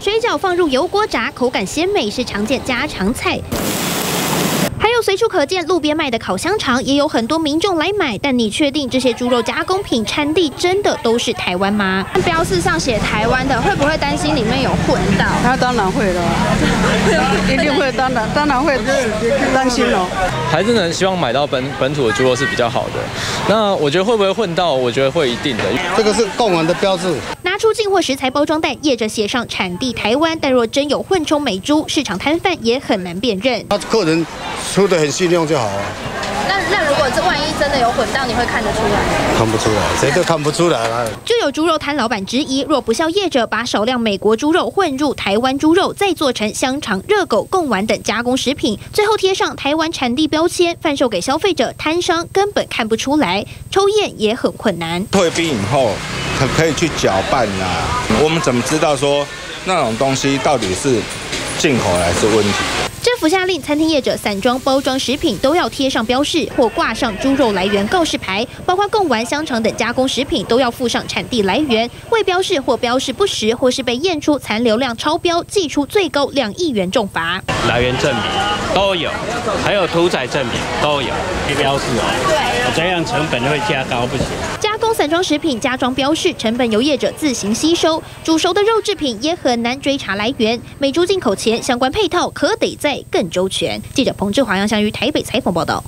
水饺放入油锅炸，口感鲜美，是常见家常菜。还有随处可见路边卖的烤香肠，也有很多民众来买。但你确定这些猪肉加工品产地真的都是台湾吗？标示上写台湾的，会不会担心里面有混到？那当然会了，一定会，当然当然会担心哦。还是能希望买到本本土的猪肉是比较好的。那我觉得会不会混到？我觉得会一定的。这个是贡丸的标志。拿出进货食材包装袋，业者写上产地台湾，但若真有混充美猪，市场摊贩也很难辨认。他客人。出的很信用就好啊。那那如果这万一真的有混到，你会看得出来？看不出来，谁都看不出来了。就有猪肉摊老板质疑，若不肖业者把少量美国猪肉混入台湾猪肉，再做成香肠、热狗、贡丸等加工食品，最后贴上台湾产地标签，贩售给消费者，摊商根本看不出来，抽验也很困难。退冰以后可可以去搅拌啊，我们怎么知道说那种东西到底是进口还是问题？政府下令，餐厅业者散装包装食品都要贴上标示或挂上猪肉来源告示牌，包括贡丸、香肠等加工食品都要附上产地来源。未标示或标示不实，或是被验出残留量超标，计出最高两亿元重罚。来源证明都有，还有屠宰证明都有，贴标示哦。对，这样成本会加高不行。散装食品加装标示，成本由业者自行吸收。煮熟的肉制品也很难追查来源。美猪进口前相关配套可得再。更周全。记者彭志华、杨翔于台北采访报道。